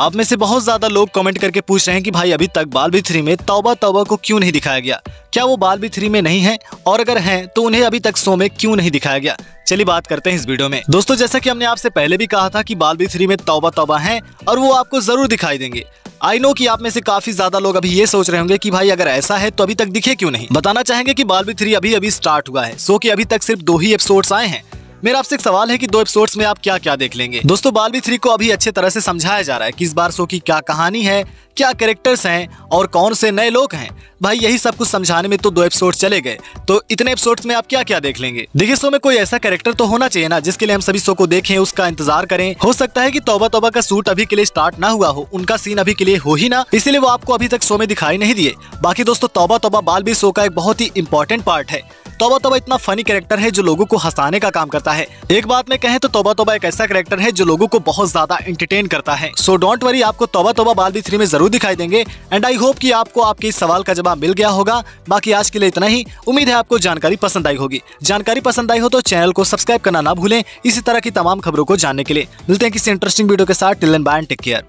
आप में से बहुत ज़्यादा लोग कमेंट करके पूछ रहे हैं कि भाई अभी तक बाल भी थ्री में तौबा तौबा को क्यों नहीं दिखाया गया? क्या वो बाल भी थ्री में नहीं है? और अगर हैं तो उन्हें अभी तक शो में क्यों नहीं दिखाया गया? चलिए बात करते हैं इस वीडियो में। दोस्तों, जैसा कि हमने आपसे पहले भी कहा था कि बाल भी थ्री में तौबा तौबा है और वो आपको ज़रूर दिखाई देंगे। आई नो कि आप में से काफ़ी ज़्यादा लोग अभी ये सोच रहे होंगे कि भाई अगर ऐसा है तो अभी तक दिखे क्यों नहीं? बताना चाहेंगे कि बाल भी थ्री अभी अभी स्टार्ट हुआ है। सो कि अभी तक सिर्फ़ दो ही एपिसोड्स आए हैं। मेरा आपसे एक सवाल है कि दो एपिसोड्स में आप क्या क्या देख लेंगे। दोस्तों बालवी थ्री को अभी अच्छे तरह से समझाया जा रहा है कि इस बार शो की क्या कहानी है, क्या कैरेक्टर्स हैं और कौन से नए लोग हैं। भाई, यही सब कुछ समझाने में तो दो एपिसोड चले गए। तो इतने एपिसोड में आप क्या क्या देख लेंगे? देखिए, शो में कोई ऐसा कैरेक्टर तो होना चाहिए ना, जिसके लिए हम सभी शो को देखें, उसका इंतज़ार करें। हो सकता है कि तोबा तोबा का सूट अभी के लिए स्टार्ट ना हुआ हो, उनका सीन अभी के लिए हो ही ना, इसीलिए वो आपको अभी तक शो में दिखाई नहीं दिए। बाकी दोस्तों तोबा तोबा बाल भी शो का एक बहुत ही इंपॉर्टेंट पार्ट है। तोबा तोबा इतना फनी कैरेक्टर है जो लोगों को हंसाने का काम करता है। एक बात में कहें तो तोबा तोबा एक ऐसा कैरेक्टर है जो लोगों को बहुत ज़्यादा एंटरटेन करता है। सो डोंट वरी आपको तोबा तोबा बाल भी थ्री में ज़रूर दिखाई देंगे। एंड आई होप कि आपको आपके इस सवाल का जवाब मिल गया होगा। बाकी आज के लिए इतना ही। उम्मीद है आपको जानकारी पसंद आई होगी। जानकारी पसंद आई हो तो चैनल को सब्सक्राइब करना ना भूलें। इसी तरह की तमाम खबरों को जानने के लिए। मिलते हैं किसी इंटरेस्टिंग वीडियो के साथ। Till and bye take care